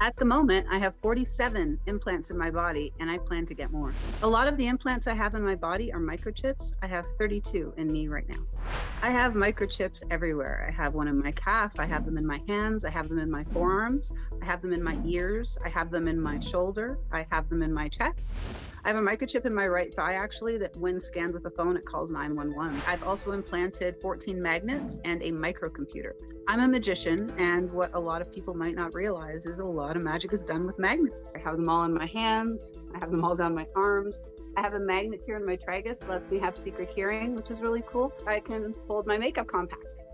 At the moment, I have 47 implants in my body and I plan to get more. A lot of the implants I have in my body are microchips. I have 32 in me right now. I have microchips everywhere. I have one in my calf, I have them in my hands, I have them in my forearms, I have them in my ears, I have them in my shoulder, I have them in my chest. I have a microchip in my right thigh actually that when scanned with a phone, it calls 911. I've also implanted 14 magnets and a microcomputer. I'm a magician, and what a lot of people might not realize is a lot of magic is done with magnets. I have them all in my hands, I have them all down my arms. I have a magnet here in my tragus lets me have secret hearing, which is really cool. I can hold my makeup compact.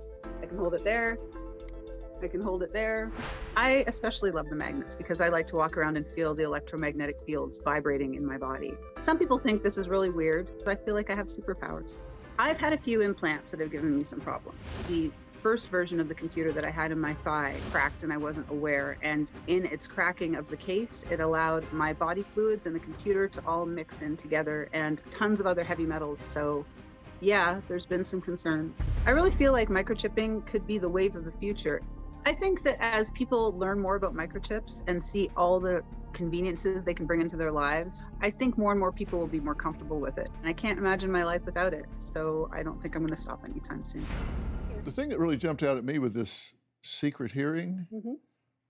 I can hold it there, I can hold it there. I especially love the magnets because I like to walk around and feel the electromagnetic fields vibrating in my body. Some people think this is really weird, but I feel like I have superpowers. I've had a few implants that have given me some problems. The first version of the computer that I had in my thigh cracked and I wasn't aware. And in its cracking of the case, it allowed my body fluids and the computer to all mix in together and tons of other heavy metals. So yeah, there's been some concerns. I really feel like microchipping could be the wave of the future. I think that as people learn more about microchips and see all the conveniences they can bring into their lives, I think more and more people will be more comfortable with it. And I can't imagine my life without it. So I don't think I'm going to stop anytime soon. The thing that really jumped out at me with this secret hearing. Mm-hmm.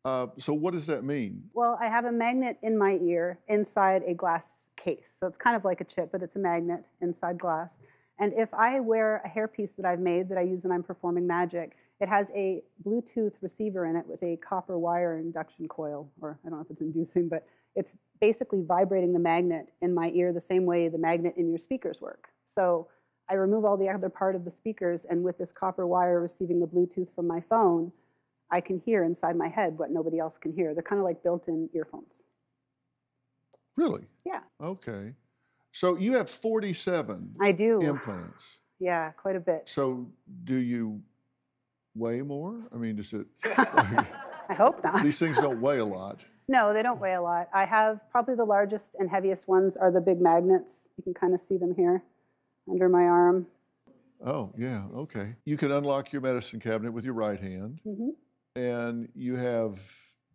Uh, so what does that mean? Well, I have a magnet in my ear inside a glass case. So it's kind of like a chip, but it's a magnet inside glass. And if I wear a hairpiece that I've made that I use when I'm performing magic, it has a Bluetooth receiver in it with a copper wire induction coil, or I don't know if it's inducing, but it's basically vibrating the magnet in my ear the same way the magnet in your speakers work. So I remove all the other part of the speakers, and with this copper wire receiving the Bluetooth from my phone, I can hear inside my head what nobody else can hear. They're kind of like built-in earphones. Really? Yeah. Okay. So you have 47 I do. implants. Yeah, quite a bit. So do you weigh more? I mean, does it? I hope not. These things don't weigh a lot. No, they don't weigh a lot. I have probably the largest and heaviest ones are the big magnets. You can kind of see them here under my arm. Oh, yeah, okay. You can unlock your medicine cabinet with your right hand, mm-hmm. and you have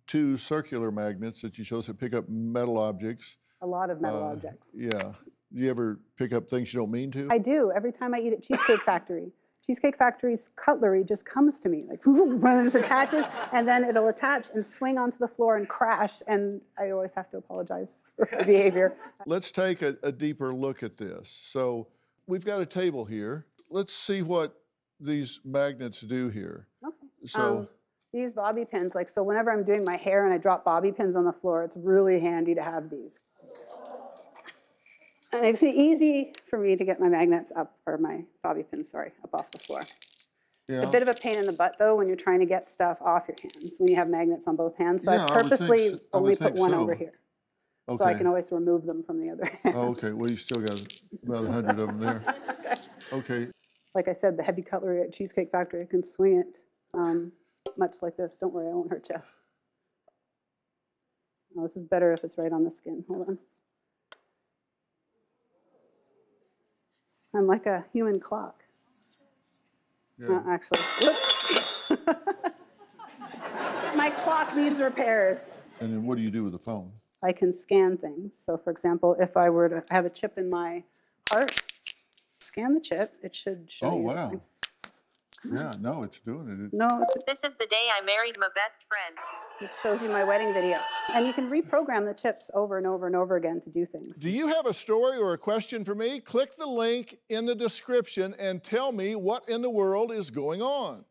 two circular magnets that you chose to pick up metal objects. A lot of metal uh, objects. Yeah. Do you ever pick up things you don't mean to? I do. Every time I eat at Cheesecake Factory. Cheesecake Factory's cutlery just comes to me, like just attaches, and then it'll attach and swing onto the floor and crash, and I always have to apologize for my behavior. Let's take a, a deeper look at this. So we've got a table here. Let's see what these magnets do here. Okay. So um, these bobby pins, like so whenever I'm doing my hair and I drop bobby pins on the floor, it's really handy to have these. It makes it easy for me to get my magnets up, or my bobby pins, sorry, up off the floor. It's a bit of a pain in the butt, though, when you're trying to get stuff off your hands, when you have magnets on both hands. So Yeah, I I purposely so- I only put one so. over here. So I can always remove them from the other hand. Oh, okay. Well, you still got about a hundred of them there. Okay. Like I said, the heavy cutlery at Cheesecake Factory, I can swing it um, much like this. Don't worry, I won't hurt you. Oh, this is better if it's right on the skin. Hold on. I'm like a human clock. Yeah. Actually, whoops. My clock needs repairs. And then what do you do with the phone? I can scan things. So for example, if I were to have a chip in my heart, scan the chip, it should show Oh, wow. Yeah, no, it's doing it. No, This is the day I married my best friend. It shows you my wedding video. And you can reprogram the chips over and over and over again to do things. Do you have a story or a question for me? Click the link in the description and tell me what in the world is going on.